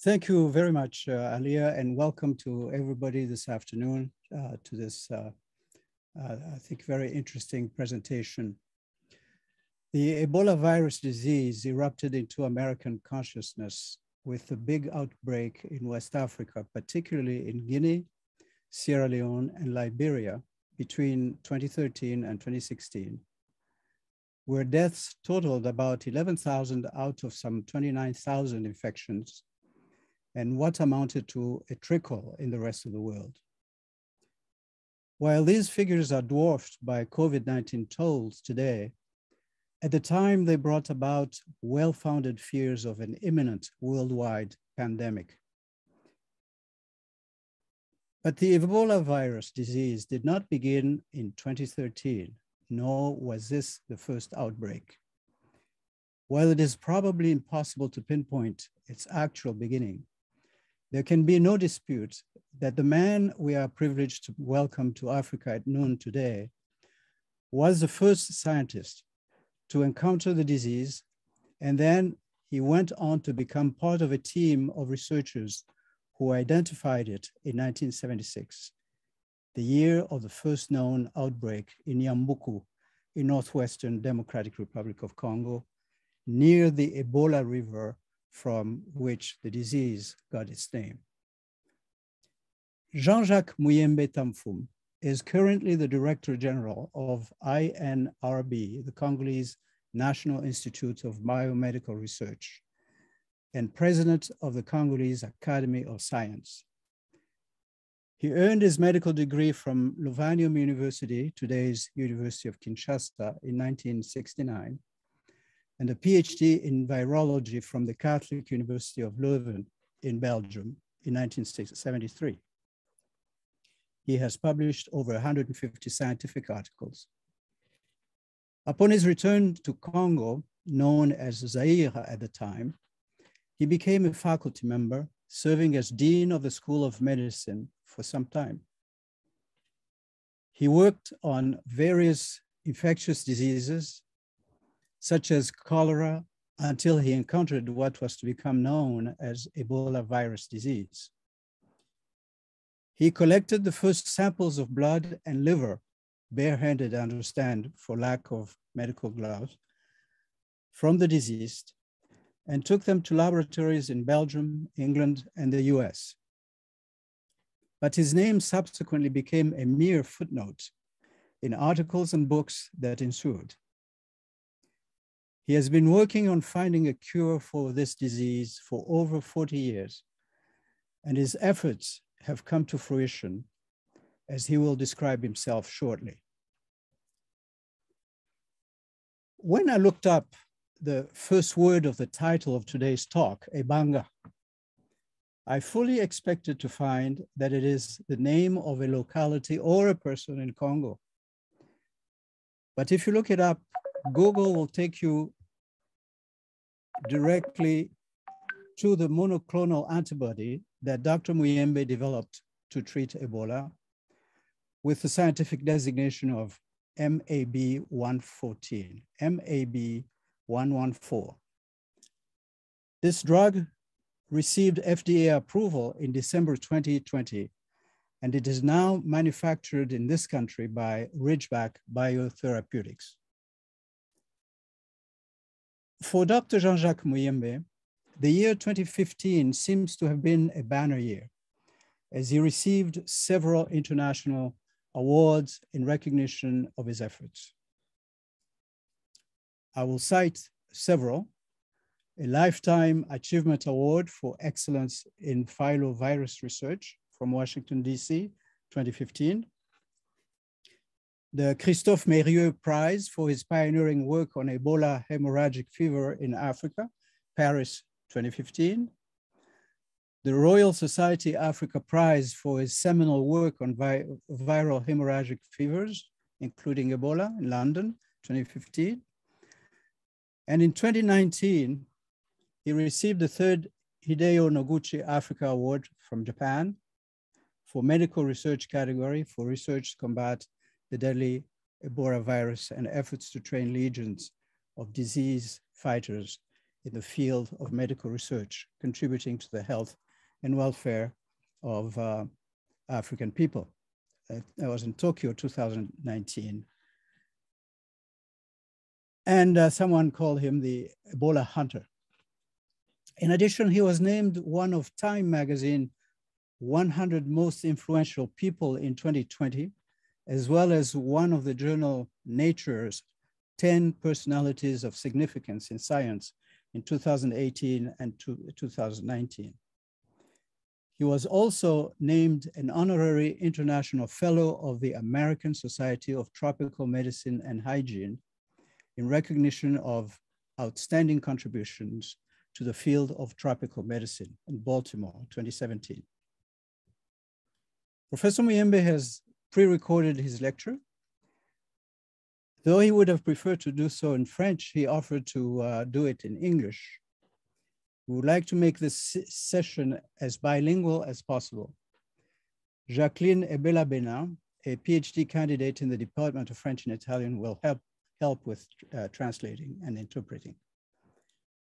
Thank you very much, uh, Alia, and welcome to everybody this afternoon uh, to this, uh, uh I think, very interesting presentation. The Ebola virus disease erupted into American consciousness with a big outbreak in West Africa, particularly in Guinea, Sierra Leone, and Liberia between 2013 and 2016, where deaths totaled about 11,000 out of some 29,000 infections and what amounted to a trickle in the rest of the world. While these figures are dwarfed by COVID-19 tolls today, at the time they brought about well-founded fears of an imminent worldwide pandemic. But the Ebola virus disease did not begin in 2013, nor was this the first outbreak. While it is probably impossible to pinpoint its actual beginning, there can be no dispute that the man we are privileged to welcome to Africa at noon today was the first scientist to encounter the disease, and then he went on to become part of a team of researchers who identified it in 1976, the year of the first known outbreak in Yambuku in Northwestern Democratic Republic of Congo, near the Ebola River from which the disease got its name. Jean-Jacques Muyembe Tamfum is currently the Director General of INRB, the Congolese National Institute of Biomedical Research, and President of the Congolese Academy of Science. He earned his medical degree from Lovanium University, today's University of Kinshasa, in 1969, and a PhD in virology from the Catholic University of Leuven in Belgium in 1973. He has published over 150 scientific articles. Upon his return to Congo, known as Zaire at the time, he became a faculty member, serving as Dean of the School of Medicine for some time. He worked on various infectious diseases such as cholera, until he encountered what was to become known as Ebola virus disease. He collected the first samples of blood and liver, barehanded, I understand, for lack of medical gloves, from the deceased, and took them to laboratories in Belgium, England, and the US. But his name subsequently became a mere footnote in articles and books that ensued. He has been working on finding a cure for this disease for over 40 years, and his efforts have come to fruition, as he will describe himself shortly. When I looked up the first word of the title of today's talk, Ebanga, I fully expected to find that it is the name of a locality or a person in Congo. But if you look it up, Google will take you directly to the monoclonal antibody that Dr. Muyembe developed to treat Ebola with the scientific designation of MAB114, MAB114. This drug received FDA approval in December 2020, and it is now manufactured in this country by Ridgeback Biotherapeutics. For Dr. Jean-Jacques Muyembe, the year 2015 seems to have been a banner year as he received several international awards in recognition of his efforts. I will cite several, a Lifetime Achievement Award for Excellence in Filovirus Research from Washington, DC, 2015, the Christophe Mérieux Prize for his pioneering work on Ebola hemorrhagic fever in Africa, Paris 2015. The Royal Society Africa Prize for his seminal work on vi viral hemorrhagic fevers, including Ebola in London, 2015. And in 2019, he received the third Hideo Noguchi Africa Award from Japan for medical research category for research to combat the deadly Ebola virus and efforts to train legions of disease fighters in the field of medical research, contributing to the health and welfare of uh, African people. I was in Tokyo 2019. And uh, someone called him the Ebola hunter. In addition, he was named one of Time magazine 100 most influential people in 2020, as well as one of the journal Nature's 10 personalities of significance in science in 2018 and 2019. He was also named an honorary international fellow of the American Society of Tropical Medicine and Hygiene in recognition of outstanding contributions to the field of tropical medicine in Baltimore, 2017. Professor Muyembe has pre-recorded his lecture. Though he would have preferred to do so in French, he offered to uh, do it in English. We would like to make this session as bilingual as possible. Jacqueline Ebela Benin, a PhD candidate in the Department of French and Italian will help, help with uh, translating and interpreting.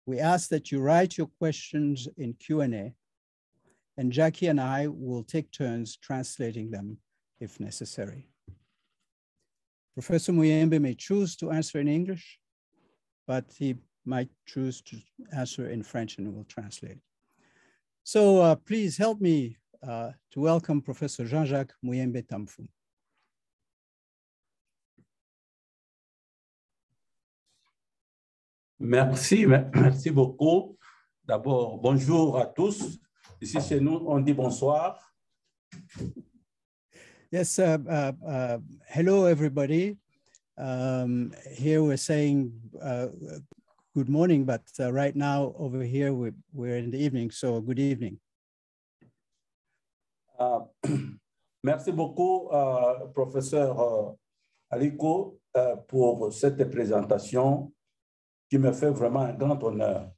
We ask that you write your questions in Q&A, and Jackie and I will take turns translating them if necessary. Professor Muyembe may choose to answer in English, but he might choose to answer in French and we'll translate. So uh, please help me uh, to welcome Professor Jean-Jacques Muyembe Tamfum. Merci, merci beaucoup. D'abord, bonjour à tous. Ici chez nous, on dit bonsoir. Yes, uh, uh, uh, hello everybody. Um, here we're saying uh, good morning, but uh, right now over here we're, we're in the evening, so good evening. Uh, merci beaucoup, professeur Aliko, pour cette présentation qui me fait vraiment un grand honneur.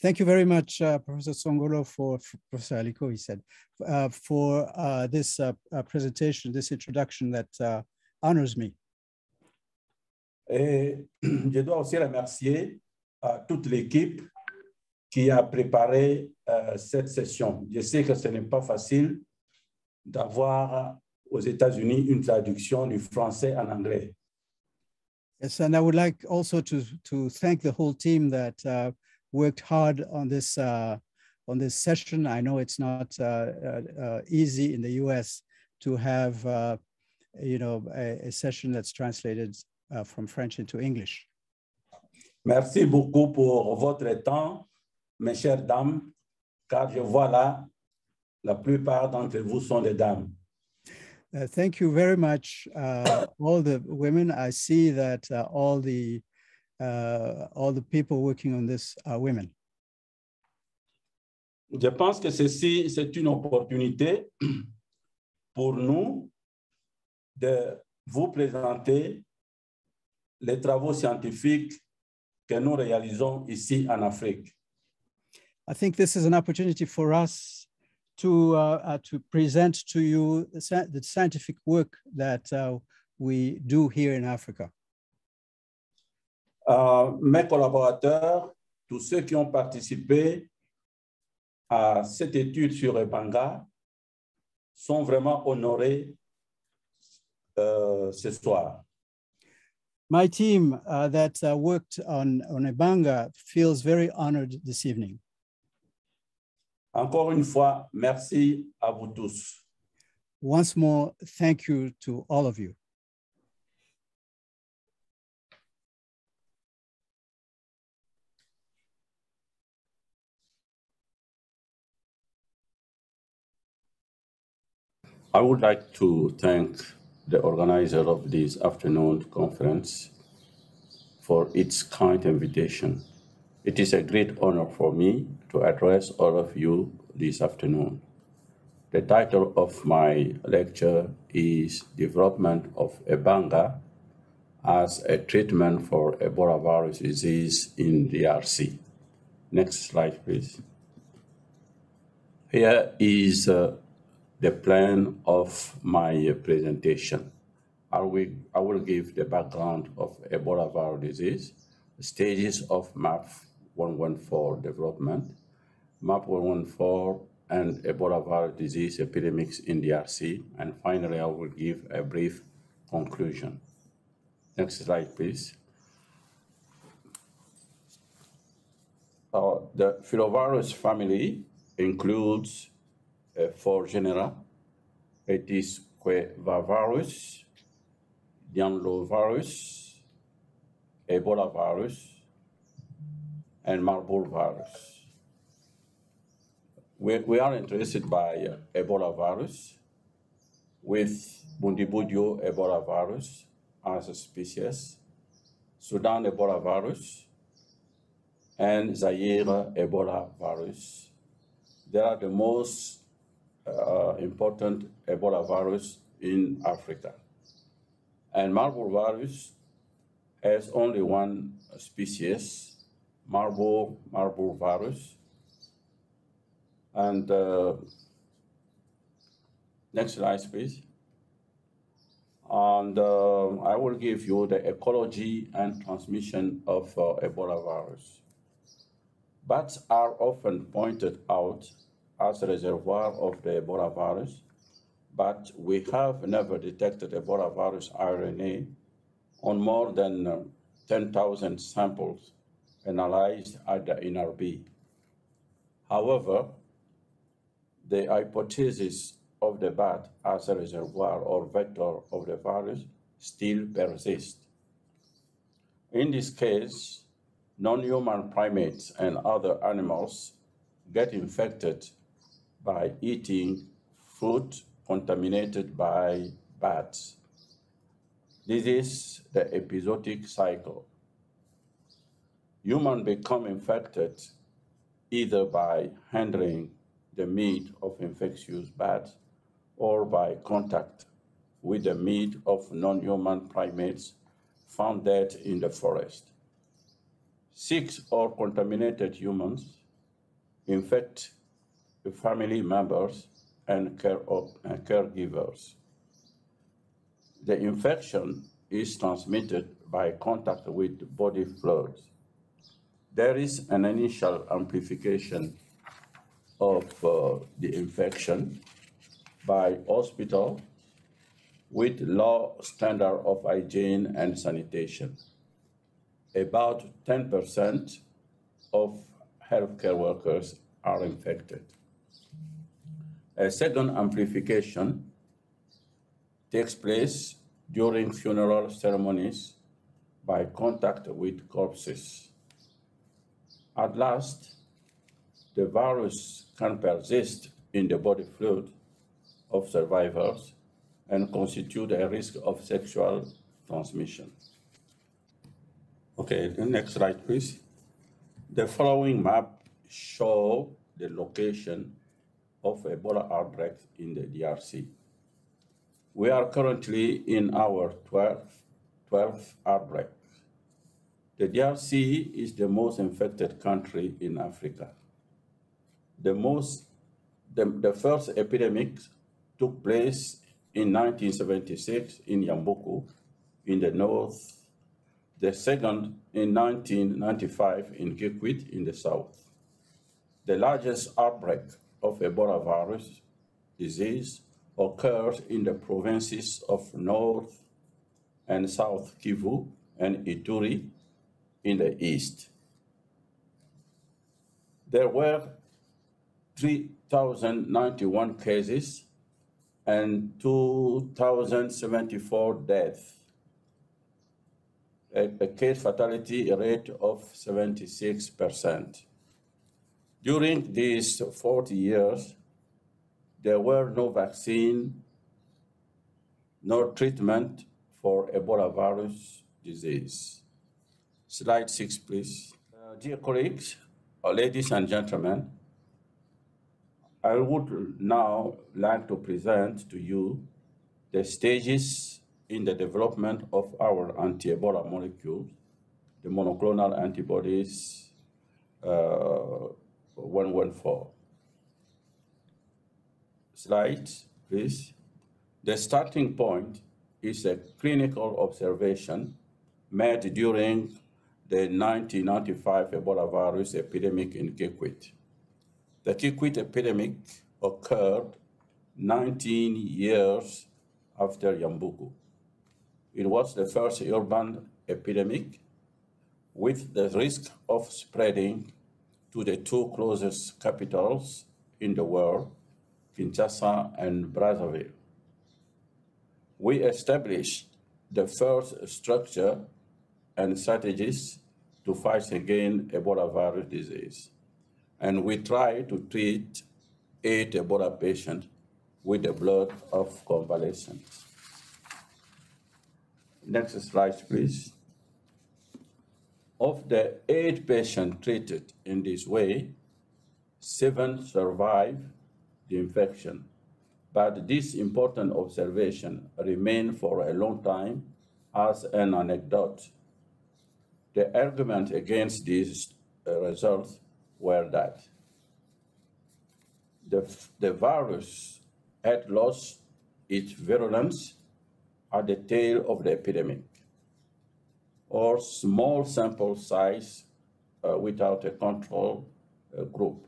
Thank you very much, uh, Professor Songolo, for, for, Professor Aliko, he said, uh, for uh, this uh, uh, presentation, this introduction that uh, honors me. Et je dois aussi remercier toute l'équipe qui a préparé cette session. Je sais que ce n'est pas facile d'avoir aux États-Unis une traduction du français en anglais. Yes, and I would like also to, to thank the whole team that uh, worked hard on this uh, on this session. I know it's not uh, uh, uh easy in the U.S. to have uh, you know a, a, session that's translated from French into English. Merci beaucoup pour votre temps, mes chères dames, car je vois là la plupart d'entre vous sont des dames. Uh, thank you very much, uh, all the women. I see that uh, all the all the people working on this are women. Je pense que ceci, c'est une opportunité pour nous de vous présenter les travaux scientifiques que nous réalisons ici en Afrique. I think this is an opportunity for us to, uh, uh, to present to you the, the scientific work that uh, we do here in Africa. Uh, mes collaborateurs, tous ceux qui ont participé à cette étude sur Ebanga, sont vraiment honorés uh, ce soir. My team uh, that uh, worked on, on Ebanga feels very honored this evening. Encore une fois, merci à vous tous. Once more, thank you to all of you. I would like to thank the organizer of this afternoon conference for its kind invitation. It is a great honor for me to address all of you this afternoon. The title of my lecture is Development of Ebanga as a treatment for Ebola virus disease in DRC. Next slide, please. Here is uh, the plan of my presentation. I will, I will give the background of Ebola virus disease, stages of mAb 114 development, mAb 114 and Ebola virus disease epidemics in DRC. And finally, I will give a brief conclusion. Next slide, please. Uh, the filovirus family includes uh, four genera. It is Cuevavirus, Dianlovirus, Ebola virus, and Marburg virus. We, we are interested by Ebola virus with Bundibugyo Ebola virus as a species, Sudan Ebola virus, and Zaire Ebola virus. They are the most uh, important Ebola virus in Africa. And Marburg virus has only one species, Marburg, Marburg virus. And uh, next slide, please. And uh, I will give you the ecology and transmission of uh, Ebola virus. Bats are often pointed out as a reservoir of the Ebola virus, but we have never detected Ebola virus RNA on more than uh, 10,000 samples analyzed at the NRB. However, the hypothesis of the bat as a reservoir or vector of the virus still persists. In this case, non-human primates and other animals get infected by eating food contaminated by bats. This is the episodic cycle. Humans become infected either by handling the meat of infectious bats or by contact with the meat of non-human primates found dead in the forest. Sick or contaminated humans infect family members and, care of, and caregivers. The infection is transmitted by contact with body fluids. There is an initial amplification of uh, the infection by hospital with low standard of hygiene and sanitation. About 10% of healthcare workers are infected. A second amplification takes place during funeral ceremonies by contact with corpses. At last, the virus can persist in the body fluid of survivors and constitute a risk of sexual transmission. Okay, the next slide, please. The following map show the location of Ebola outbreaks in the DRC. We are currently in our 12th, 12th outbreak. The DRC is the most infected country in Africa. The most, the, the first epidemic took place in 1976 in Yambuku in the north, the second in 1995 in Kikwit in the south. The largest outbreak of Ebola virus disease occurred in the provinces of North and South Kivu and Ituri in the east. There were 3,091 cases and 2,074 deaths, a, case fatality rate of 76%. During these 40 years, there were no vaccine, no treatment for Ebola virus disease. Slide six, please. Uh, dear colleagues, uh, ladies and gentlemen, I would now like to present to you the stages in the development of our anti-Ebola molecules, the monoclonal antibodies uh, 114. Slide, please. The starting point is a clinical observation made during the 1995 Ebola virus epidemic in Kikwit. The Kikwit epidemic occurred 19 years after Yambuku. It was the first urban epidemic with the risk of spreading to the two closest capitals in the world, Kinshasa and Brazzaville. We established the first structure and strategies to fight against Ebola virus disease. And we try to treat eight Ebola patients with the blood of convalescents. Next slide, please. Of the eight patients treated in this way, seven survived the infection. But this important observation remained for a long time as an anecdote. The argument against these uh, results were that the, the virus had lost its virulence at the tail of the epidemic, or small sample size uh, without a control uh, group.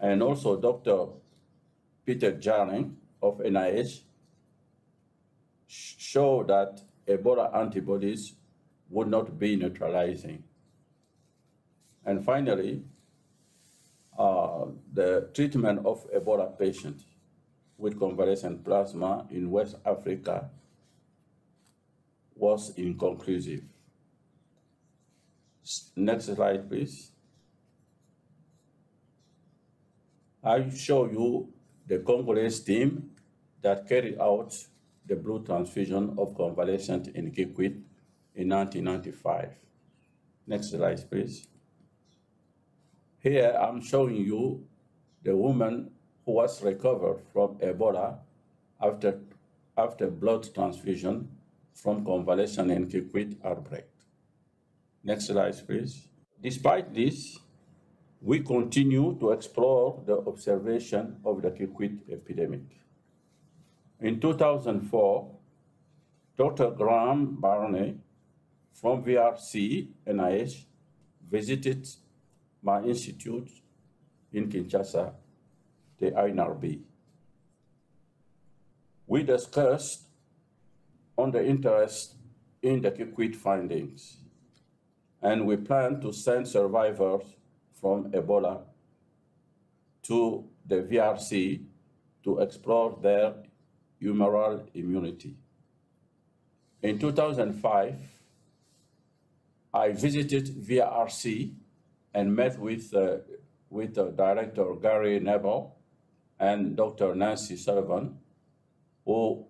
And also Dr. Peter Jahrling of NIH showed that Ebola antibodies would not be neutralizing. And finally, uh, the treatment of Ebola patients with convalescent plasma in West Africa was inconclusive. Next slide, please. I show you the Congolese team that carried out the blood transfusion of convalescent in Kikwit in 1995. Next slide, please. Here I'm showing you the woman who was recovered from Ebola after, after blood transfusion from convalescent in Kikwit outbreak. Next slide, please. Despite this, we continue to explore the observation of the Kikwit epidemic. In 2004, Dr. Graham Barney from VRC NIH visited my institute in Kinshasa, the INRB. We discussed on the interest in the Kikwit findings, and we plan to send survivors from Ebola to the VRC to explore their humoral immunity. In 2005, I visited VRC and met with, uh, with uh, Director Gary Nabel and Dr. Nancy Sullivan, who,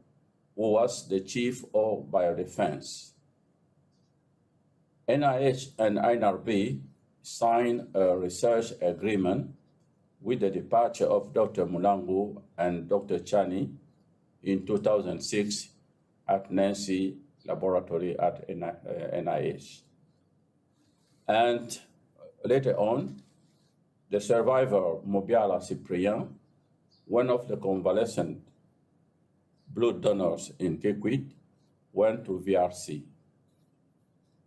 who was the chief of biodefense. NIH and INRB signed a research agreement with the departure of Dr. Mulangu and Dr. Chani in 2006 at Nancy Laboratory at NIH. And later on, the survivor, Mobiala Cyprien, one of the convalescent blood donors in Kikwit, went to VRC.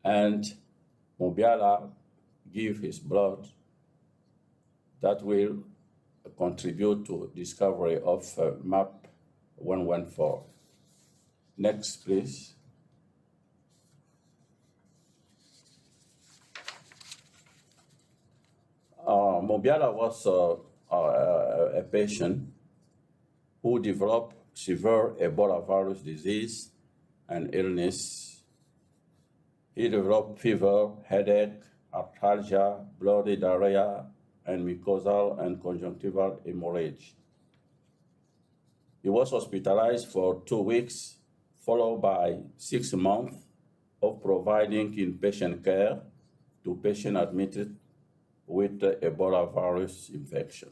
And Mobiala gave his blood that will contribute to discovery of uh, mAb 114. Next, please. Uh, was uh, uh, a patient who developed severe Ebola virus disease and illness. He developed fever, headache, arthralgia, bloody diarrhea, and mucosal and conjunctival hemorrhage. He was hospitalized for two weeks, followed by six months of providing inpatient care to patients admitted with Ebola virus infection.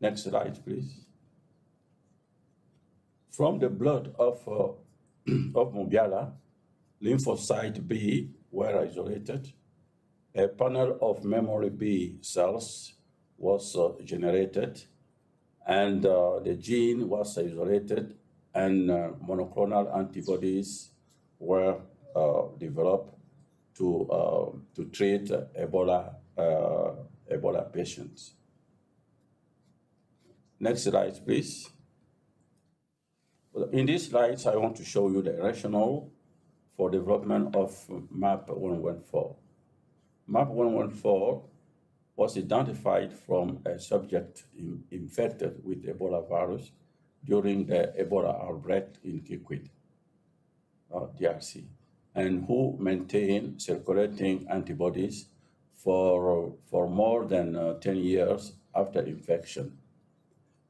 Next slide, please. From the blood of, uh, of Mobiala, lymphocyte B were isolated. A panel of memory B cells was uh, generated and uh, the gene was isolated and uh, monoclonal antibodies were uh, developed to, uh, to treat Ebola, uh, Ebola patients. Next slide, please. In these slides, I want to show you the rationale for development of mAb 114. mAb 114 was identified from a subject in, infected with Ebola virus during the Ebola outbreak in Kikwit, uh, DRC, and who maintained circulating antibodies for, for more than uh, 10 years after infection.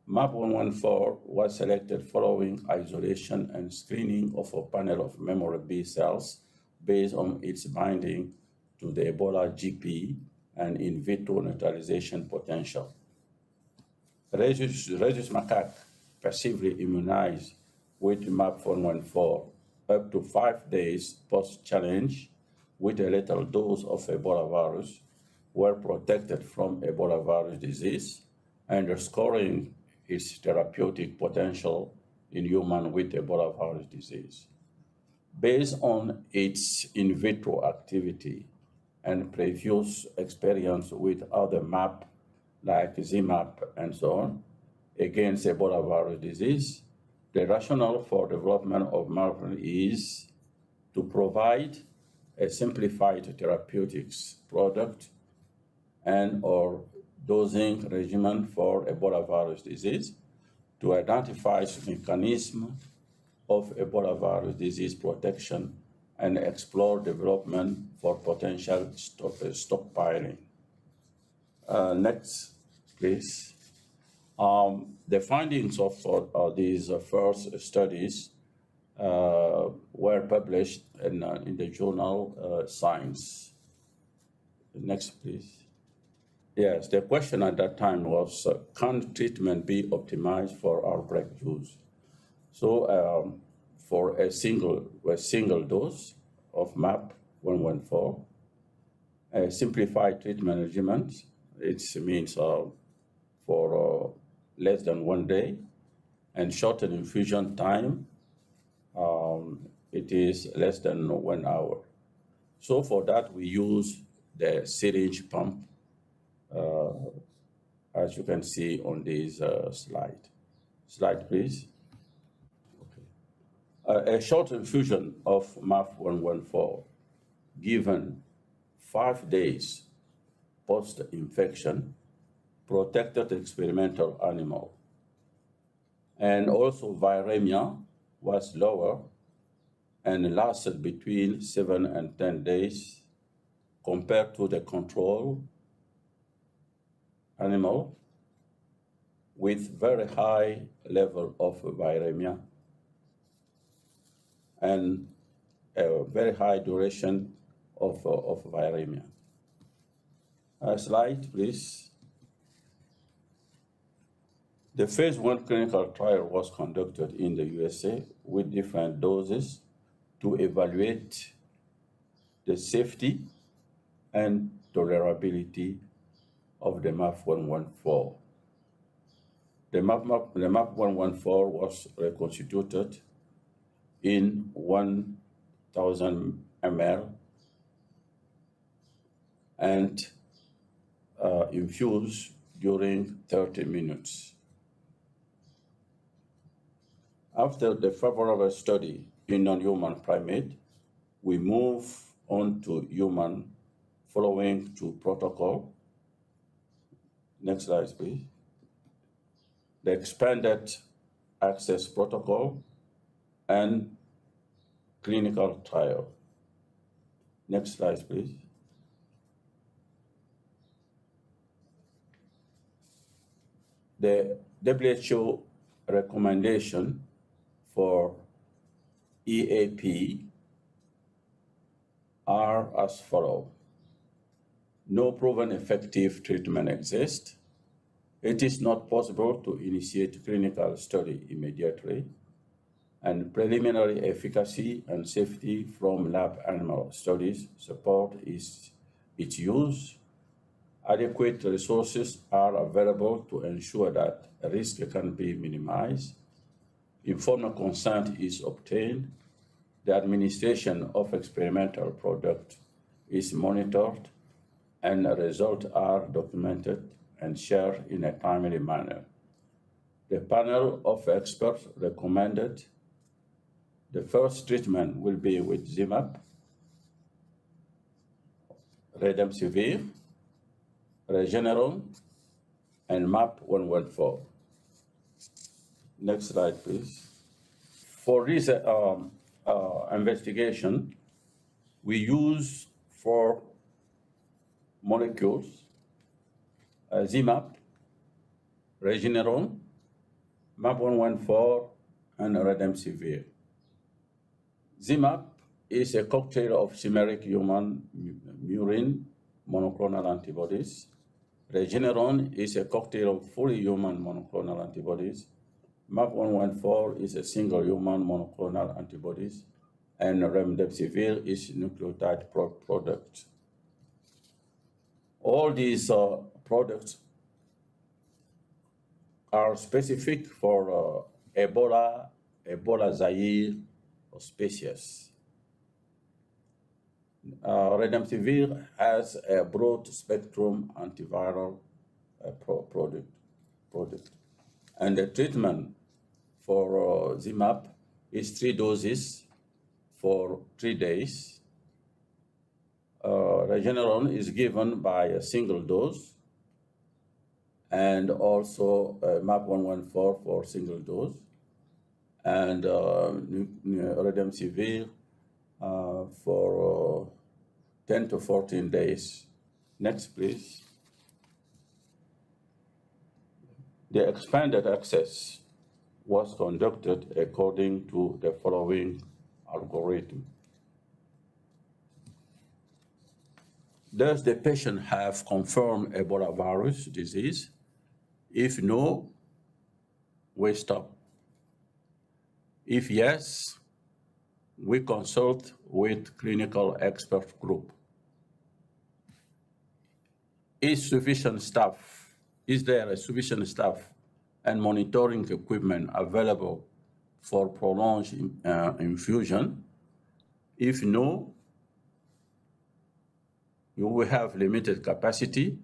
mAb 114 was selected following isolation and screening of a panel of memory B cells based on its binding to the Ebola GP and in vitro neutralization potential. Rhesus macaque passively immunized with mAb 114 up to five days post-challenge with a lethal dose of Ebola virus were protected from Ebola virus disease, underscoring its therapeutic potential in humans with Ebola virus disease. Based on its in vitro activity and previous experience with other mAb like ZMapp and so on against Ebola virus disease, the rationale for development of mAb is to provide a simplified therapeutics product and or dosing regimen for Ebola virus disease to identify mechanism of Ebola virus disease protection and explore development for potential stock, uh, stockpiling. Uh, next, please. Um, the findings of uh, these uh, first studies uh, were published in, uh, in the journal Science. Next, please. Yes, the question at that time was, uh, can treatment be optimized for outbreak use? So um, for a single, a single dose of mAb 114, a simplified treatment regimen, it means uh, for uh, less than one day, and shortened infusion time, um, it is less than one hour. So for that, we use the syringe pump as you can see on this uh, slide. Slide, please. Uh, a short infusion of mAb 114 given five days post-infection protected experimental animal. And also viremia was lower and lasted between seven and 10 days compared to the control animal with very high level of viremia and a very high duration of, uh, of viremia. Uh, slide, please. The phase one clinical trial was conducted in the USA with different doses to evaluate the safety and tolerability of the mAb 114. The MAP, map, the mAb 114 was reconstituted in 1,000 ml and uh, infused during 30 minutes. After the favorable study in non-human primate, we move on to human following to protocol Next slide, please. The expanded access protocol and clinical trial. Next slide, please. The WHO recommendation for EAP are as follows no proven effective treatment exists. It is not possible to initiate clinical study immediately, and preliminary efficacy and safety from lab animal studies support its, its use. Adequate resources are available to ensure that risk can be minimized. Informed consent is obtained, the administration of experimental product is monitored and results are documented and shared in a timely manner. The panel of experts recommended the first treatment will be with ZMapp, Redemsivir, Regeneron, and mAb 114. Next slide, please. For this um, uh, investigation, we use four molecules, uh, ZMapp, Regeneron, mAb114, and Redemsivir. ZMapp is a cocktail of chimeric human murine monoclonal antibodies. Regeneron is a cocktail of fully human monoclonal antibodies. mAb114 is a single human monoclonal antibodies, and remdesivir is nucleotide product. All these uh, products are specific for uh, Ebola, Ebola Zaire, species. Uh, has a broad spectrum antiviral uh, pro product, product. And the treatment for uh, ZMapp is three doses for three days. Uh, Regeneron is given by a single dose and also uh, mAb 114 for single dose and uh, Redemsivir uh, for uh, 10 to 14 days. Next, please. The expanded access was conducted according to the following algorithm. Does the patient have confirmed Ebola virus disease? If no, we stop. If yes, we consult with clinical expert group. Is sufficient staff, is there a sufficient staff and monitoring equipment available for prolonged uh, infusion. If no, you will have limited capacity.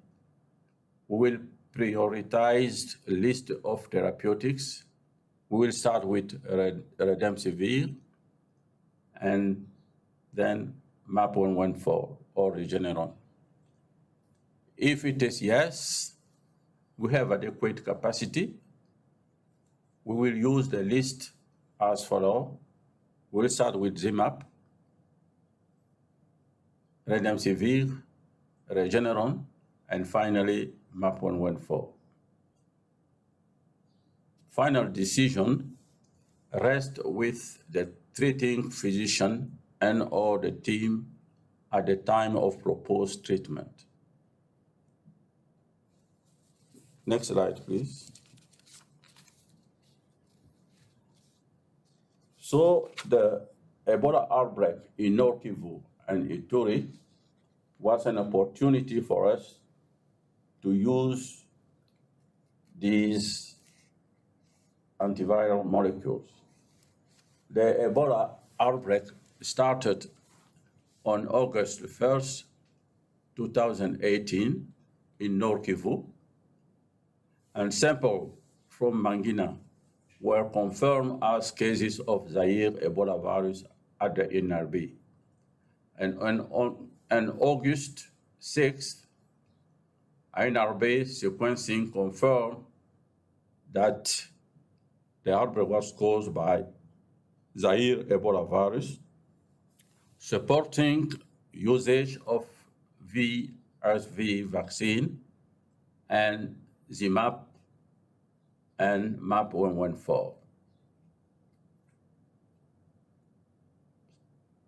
We will prioritize a list of therapeutics. We will start with Redemsivir and then mAb114 or Regeneron. If it is yes, we have adequate capacity, we will use the list as follow. We'll start with ZMapp, Redemsivir, Regeneron, and finally mAb114. Final decision rests with the treating physician and or the team at the time of proposed treatment. Next slide, please. So the Ebola outbreak in North Kivu and Ituri was an opportunity for us to use these antiviral molecules. The Ebola outbreak started on August 1st, 2018 in North Kivu, and samples from Mangina were confirmed as cases of Zaire Ebola virus at the NRB. And on, on August 6th, NRB sequencing confirmed that the outbreak was caused by Zaire Ebola virus, supporting usage of rVSV vaccine and ZMapp and mAb 114.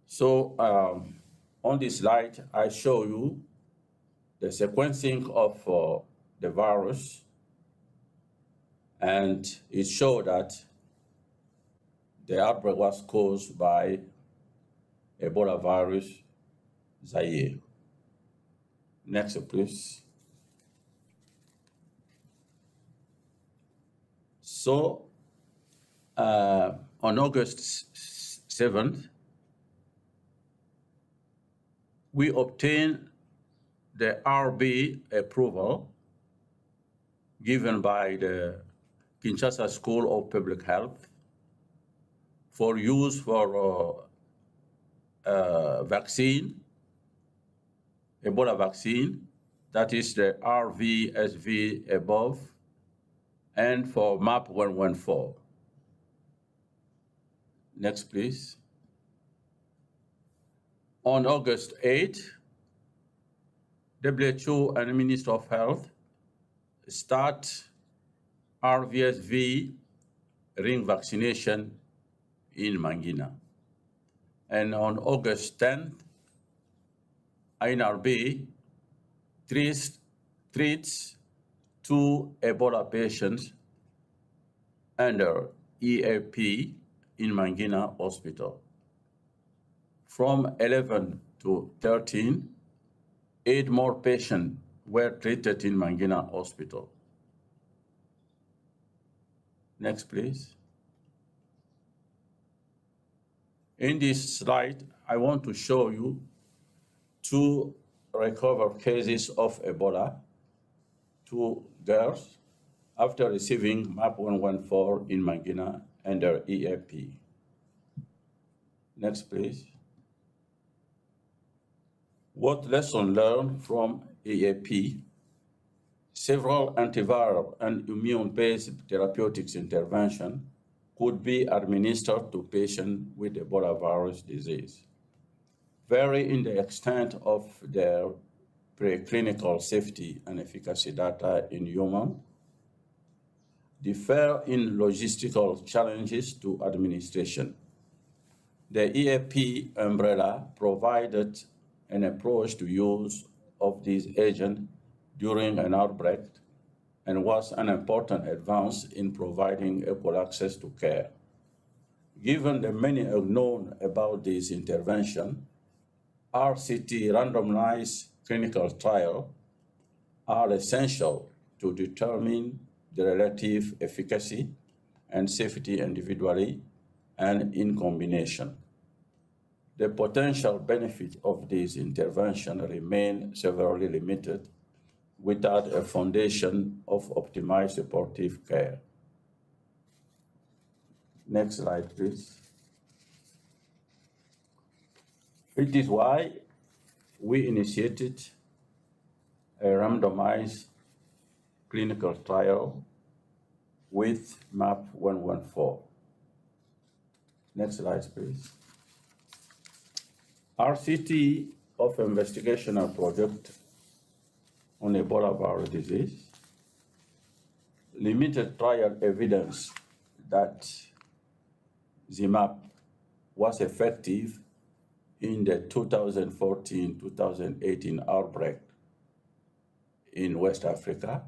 So um, on this slide, I show you the sequencing of uh, the virus, and it showed that the outbreak was caused by Ebola virus Zaire. Next, please. So uh, on August 7th, we obtained the RB approval given by the Kinshasa School of Public Health for use for uh, uh, vaccine, Ebola vaccine, that is the RVSV above, and for mAb 114. Next, please. On August 8, WHO and Minister of Health start rVSV ring vaccination in Mangina. And on August 10th, INRB treats, treats two Ebola patients under EAP in Mangina Hospital. From 11 to 13, eight more patients were treated in Mangina Hospital. Next, please. In this slide, I want to show you two recovered cases of Ebola, two girls, after receiving mAb 114 in Mangina under EAP. Next, please. What lesson learned from EAP? Several antiviral and immune-based therapeutics intervention could be administered to patients with Ebola virus disease, vary in the extent of their preclinical safety and efficacy data in human, differ in logistical challenges to administration. The EAP umbrella provided an approach to use of these agents during an outbreak and was an important advance in providing equal access to care. Given the many unknown about this intervention, RCT randomized clinical trial are essential to determine the relative efficacy and safety individually and in combination the potential benefit of this intervention remain severely limited without a foundation of optimized supportive care. Next slide, please. It is why we initiated a randomized clinical trial with mAb 114. Next slide, please. RCT of investigational project on Ebola virus disease, limited trial evidence that ZMapp was effective in the 2014-2018 outbreak in West Africa.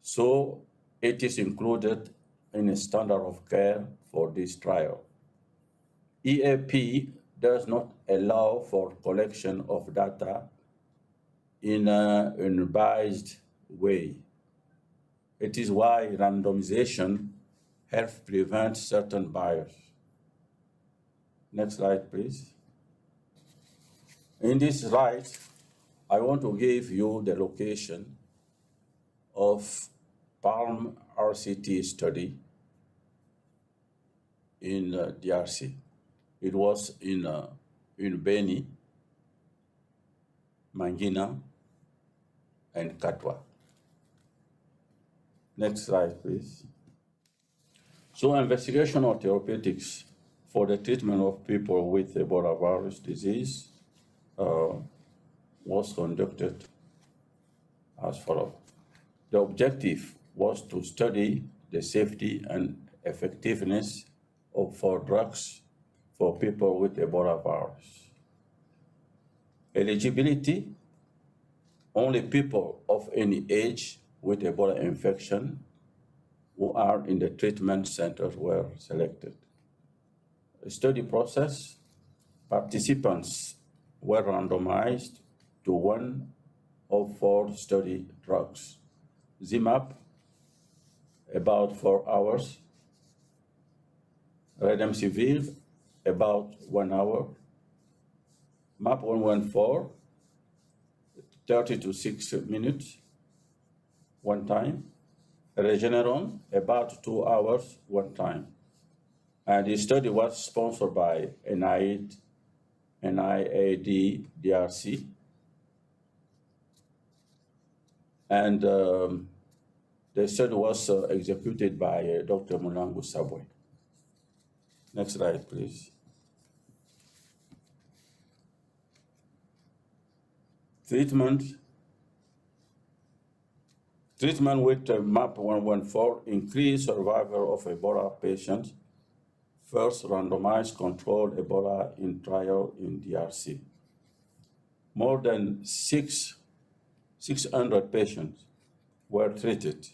So it is included in a standard of care for this trial. EAP does not allow for collection of data in an unbiased way. It is why randomization helps prevent certain bias. Next slide, please. In this slide, I want to give you the location of PALM RCT study in uh, DRC. It was in, uh, in Beni, Mangina, and Katwa. Next slide, please. So investigational therapeutics for the treatment of people with Ebola virus disease uh, was conducted as follows. The objective was to study the safety and effectiveness of for drugs for people with Ebola virus. Eligibility, only people of any age with Ebola infection who are in the treatment centers were selected. A study process, participants were randomized to one of four study drugs. ZMapp, about four hours, Remdesivir, about one hour. mAb 114, 30 to 60 minutes one time. Regeneron, about two hours one time. And the study was sponsored by NIAID, NIAID DRC. And um, the study was uh, executed by uh, Dr. Mulangu Sabue. Next slide, please. Treatment. Treatment with uh, mAb 114 increased survival of Ebola patients. First randomized controlled Ebola in trial in DRC. More than six, 600 patients were treated.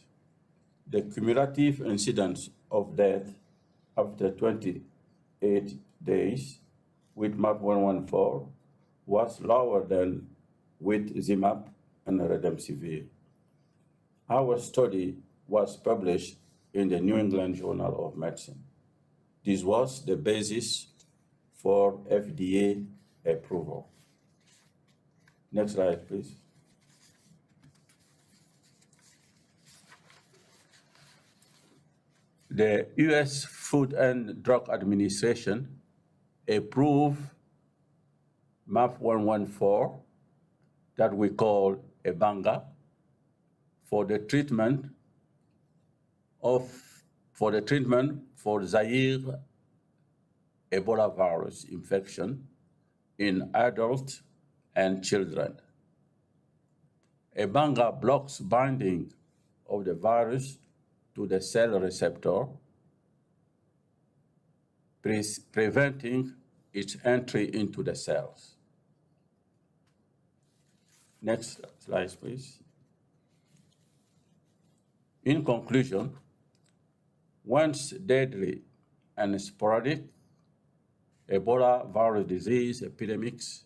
The cumulative incidence of death after 28 days with mAb 114 was lower than with ZMapp and Remdesivir. Our study was published in the New England Journal of Medicine. This was the basis for FDA approval. Next slide, please. The US Food and Drug Administration approved mAb 114 that we call a Ebanga for the treatment of for the treatment for Zaire Ebola virus infection in adults and children. A Ebanga blocks binding of the virus to the cell receptor, pre preventing its entry into the cells. Next slide, please. In conclusion, once deadly and sporadic, Ebola virus disease epidemics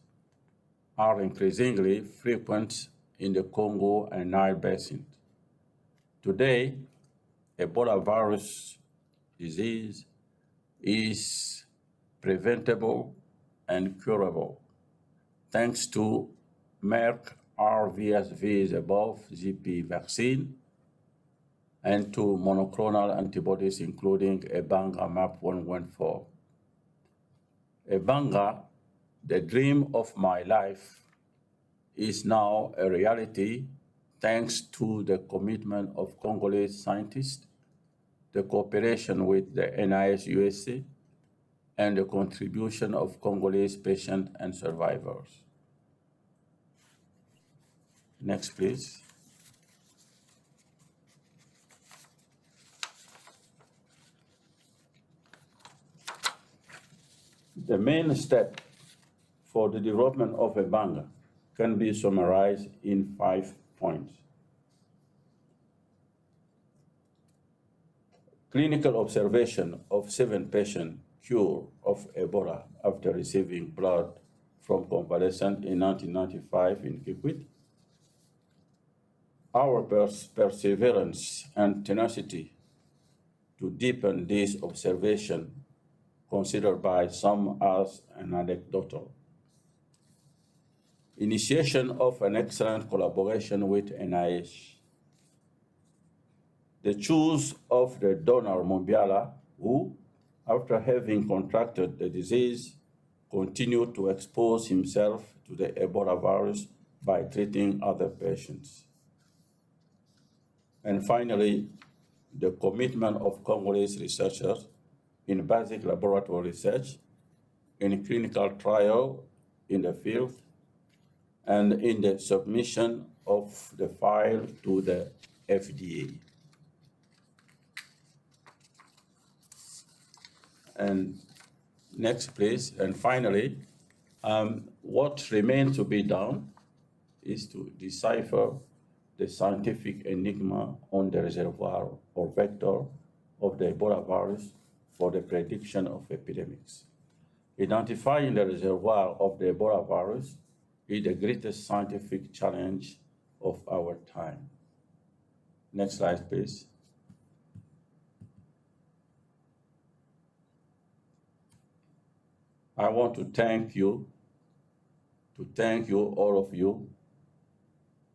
are increasingly frequent in the Congo and Nile Basin. Today, Ebola virus disease is preventable and curable thanks to Merck RVSV's above GP vaccine and two monoclonal antibodies, including Ebanga mAb 114. Ebanga, the dream of my life, is now a reality thanks to the commitment of Congolese scientists, the cooperation with the NIH USA, and the contribution of Congolese patients and survivors. Next, please. The main step for the development of Ebanga can be summarized in five points. Clinical observation of seven patients cure of Ebola after receiving blood from convalescent in 1995 in Kikwit. Our pers perseverance and tenacity to deepen this observation considered by some as an anecdotal. Initiation of an excellent collaboration with NIH. The choice of the donor Mombiala, who, after having contracted the disease, continued to expose himself to the Ebola virus by treating other patients. And finally, the commitment of Congolese researchers in basic laboratory research, in clinical trial in the field, and in the submission of the file to the FDA. And next, please. And finally, um, what remains to be done is to decipher the scientific enigma on the reservoir or vector of the Ebola virus for the prediction of epidemics. Identifying the reservoir of the Ebola virus is the greatest scientific challenge of our time. Next slide, please. I want to thank you, to thank you, all of you,